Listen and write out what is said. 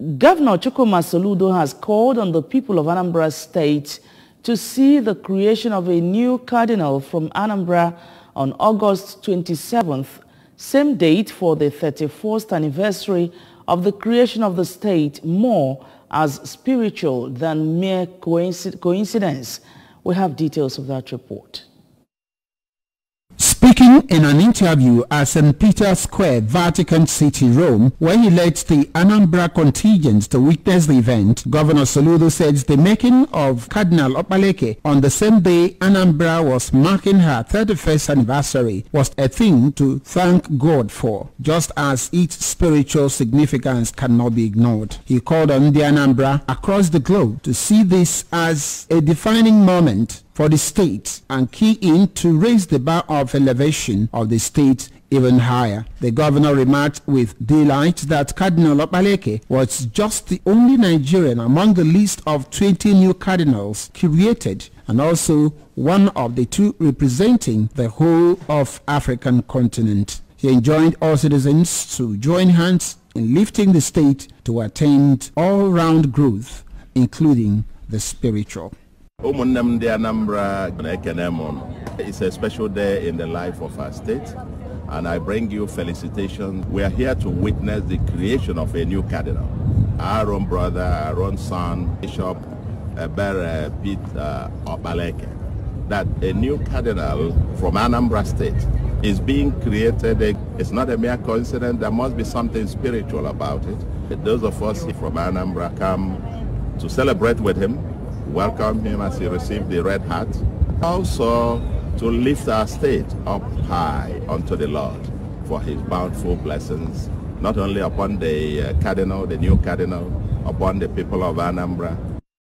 Governor Chukwuma Soludo has called on the people of Anambra State to see the creation of a new cardinal from Anambra on August 27th, same date for the 31st anniversary of the creation of the state, more as spiritual than mere coincidence. We have details of that report. Speaking in an interview at St. Peter's Square, Vatican City, Rome, where he led the Anambra contingent to witness the event, Governor Soludo said the making of Cardinal Okpaleke on the same day Anambra was marking her 31st anniversary was a thing to thank God for, just as its spiritual significance cannot be ignored. He called on the Anambra across the globe to see this as a defining moment for the state and key in to raise the bar of elevation of the state even higher. The governor remarked with delight that Cardinal Okpaleke was just the only Nigerian among the list of 20 new cardinals created and also one of the two representing the whole of African continent. He enjoined all citizens to join hands in lifting the state to attain all-round growth, including the spiritual. Anambra it's a special day in the life of our state and i bring you felicitations. We are here to witness the creation of a new cardinal. Our own brother our own son bishop ebere peter uh, Okpaleke that a new cardinal from anambra state is being created. It's not a mere coincidence. There must be something spiritual about it. Those of us from anambra come to celebrate with him welcome him as he received the red hat. Also to lift our state up high unto the Lord for his bountiful blessings, not only upon the uh, cardinal, the new cardinal, upon the people of Anambra,